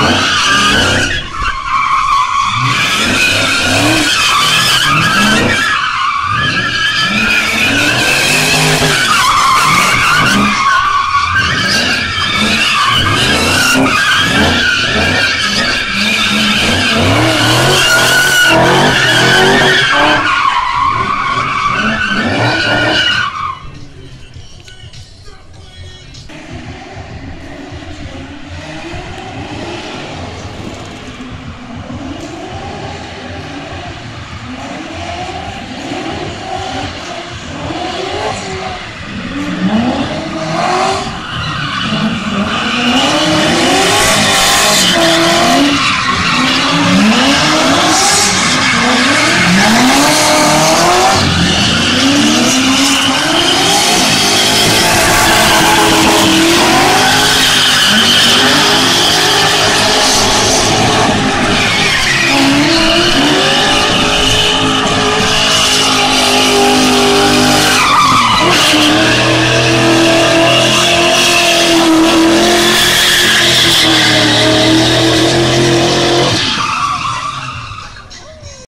Oh, my God.